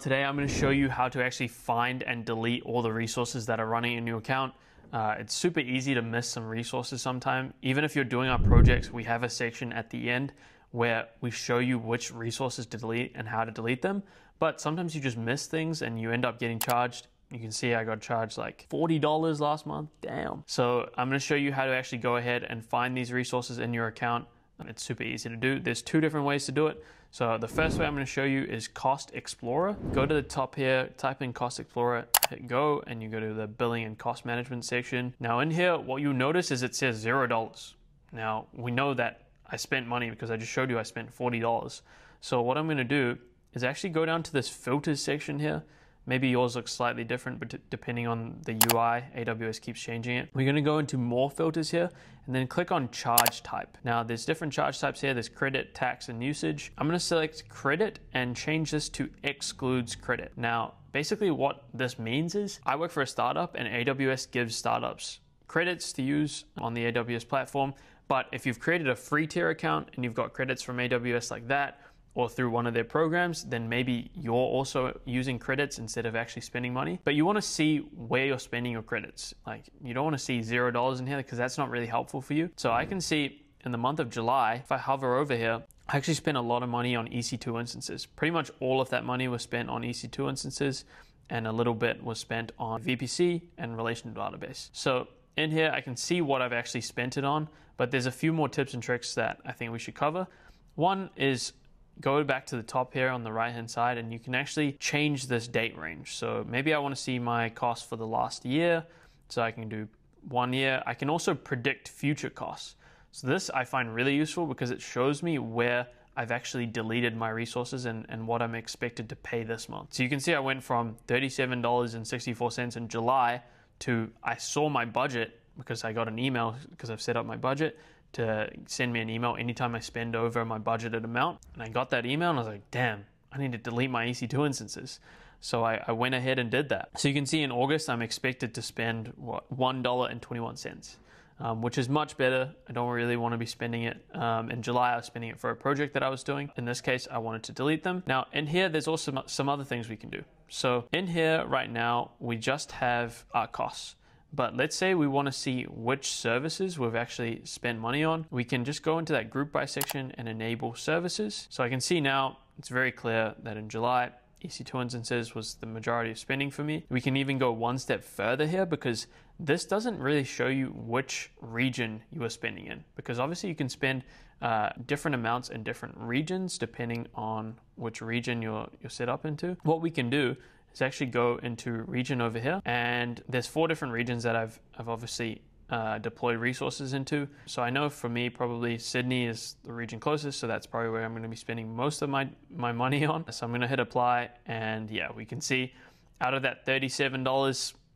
Today I'm going to show you how to actually find and delete all the resources that are running in your account. Uh, it's super easy to miss some resources sometime. Even if you're doing our projects, we have a section at the end where we show you which resources to delete and how to delete them. But sometimes you just miss things and you end up getting charged. You can see I got charged like $40 last month. Damn. So I'm going to show you how to actually go ahead and find these resources in your account. It's super easy to do. There's two different ways to do it. So the first way I'm going to show you is Cost Explorer. Go to the top here, type in Cost Explorer, hit go, and you go to the billing and cost management section. Now in here, what you notice is it says zero dollars. Now we know that I spent money because I just showed you I spent $40. So what I'm going to do is actually go down to this filters section here Maybe yours looks slightly different, but depending on the UI, AWS keeps changing it. We're gonna go into more filters here and then click on charge type. Now there's different charge types here. There's credit, tax, and usage. I'm gonna select credit and change this to excludes credit. Now, basically what this means is I work for a startup and AWS gives startups credits to use on the AWS platform. But if you've created a free tier account and you've got credits from AWS like that, or through one of their programs, then maybe you're also using credits instead of actually spending money. But you want to see where you're spending your credits. Like you don't want to see zero dollars in here because that's not really helpful for you. So I can see in the month of July, if I hover over here, I actually spent a lot of money on EC2 instances. Pretty much all of that money was spent on EC2 instances and a little bit was spent on VPC and relational database. So in here, I can see what I've actually spent it on, but there's a few more tips and tricks that I think we should cover. One is go back to the top here on the right hand side and you can actually change this date range. So maybe I want to see my cost for the last year. So I can do one year. I can also predict future costs. So this I find really useful because it shows me where I've actually deleted my resources and, and what I'm expected to pay this month. So you can see I went from $37.64 in July to I saw my budget because I got an email because I've set up my budget to send me an email anytime I spend over my budgeted amount. And I got that email and I was like, damn, I need to delete my EC2 instances. So I, I went ahead and did that. So you can see in August, I'm expected to spend what $1.21. Um, which is much better. I don't really want to be spending it. Um, in July, I was spending it for a project that I was doing. In this case, I wanted to delete them. Now, in here, there's also some other things we can do. So in here right now, we just have our costs. But let's say we want to see which services we've actually spent money on. We can just go into that group by section and enable services. So I can see now it's very clear that in July, EC2 instances was the majority of spending for me. We can even go one step further here because this doesn't really show you which region you are spending in because obviously you can spend uh, different amounts in different regions depending on which region you're, you're set up into. What we can do is actually go into region over here and there's four different regions that I've, I've obviously uh, deployed resources into. So I know for me, probably Sydney is the region closest, so that's probably where I'm going to be spending most of my, my money on. So I'm going to hit apply, and yeah, we can see out of that $37,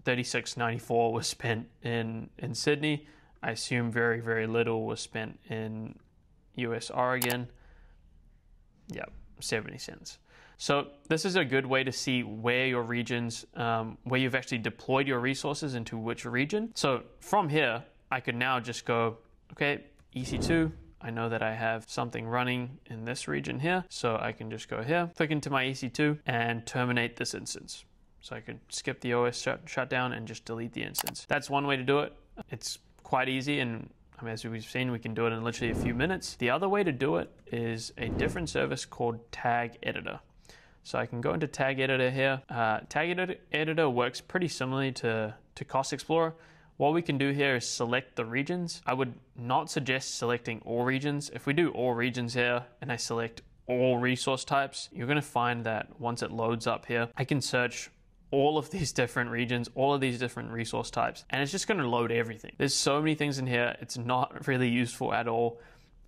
$36.94 was spent in, in Sydney. I assume very, very little was spent in US Oregon. Yep, 70 cents. So this is a good way to see where your regions, um, where you've actually deployed your resources into which region. So from here, I could now just go, okay, EC2, I know that I have something running in this region here. So I can just go here, click into my EC2 and terminate this instance. So I could skip the OS shut, shutdown and just delete the instance. That's one way to do it. It's quite easy and I mean, as we've seen, we can do it in literally a few minutes. The other way to do it is a different service called Tag Editor. So I can go into Tag Editor here. Uh, Tag Editor works pretty similarly to, to Cost Explorer. What we can do here is select the regions. I would not suggest selecting all regions. If we do all regions here and I select all resource types, you're gonna find that once it loads up here, I can search all of these different regions, all of these different resource types, and it's just gonna load everything. There's so many things in here, it's not really useful at all.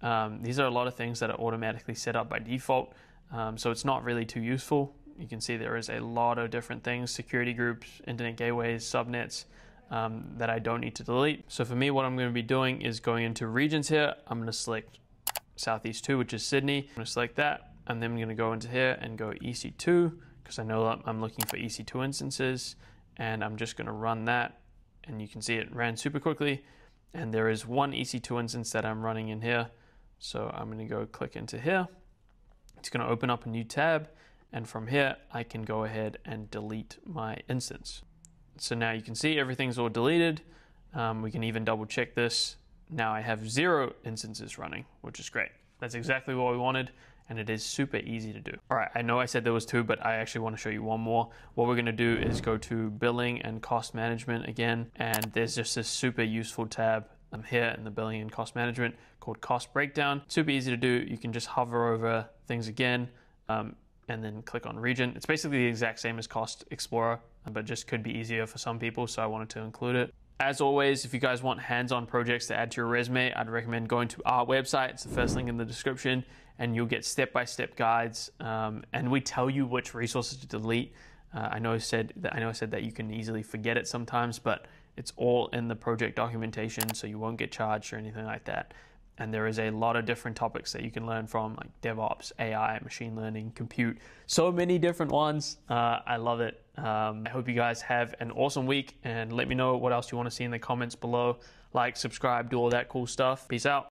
Um, these are a lot of things that are automatically set up by default. Um, so it's not really too useful. You can see there is a lot of different things, security groups, internet gateways, subnets, um, that I don't need to delete. So for me, what I'm going to be doing is going into regions here. I'm going to select Southeast 2, which is Sydney. I'm going to select that, and then I'm going to go into here and go EC2, because I know I'm looking for EC2 instances, and I'm just going to run that, and you can see it ran super quickly, and there is one EC2 instance that I'm running in here. So I'm going to go click into here. It's going to open up a new tab And from here, I can go ahead and delete my instance. So now you can see everything's all deleted. Um, we can even double check this. Now I have zero instances running, which is great. That's exactly what we wanted and it is super easy to do. All right, I know I said there was two, but I actually want to show you one more. What we're going to do is go to billing and cost management again, and there's just this super useful tab um, here in the billing and cost management called cost breakdown. Super easy to do. You can just hover over things again um, and then click on region. It's basically the exact same as Cost Explorer, but just could be easier for some people, so I wanted to include it. As always, if you guys want hands-on projects to add to your resume, I'd recommend going to our website. It's the first link in the description, and you'll get step-by-step guides. Um, and we tell you which resources to delete. Uh, I know I said that I know I said that you can easily forget it sometimes, but it's all in the project documentation, so you won't get charged or anything like that and there is a lot of different topics that you can learn from like devops ai machine learning compute so many different ones. Uh, i love it. Um, i hope you guys have an awesome week and let me know what else you want to see in the comments below. Like subscribe do all that cool stuff. Peace out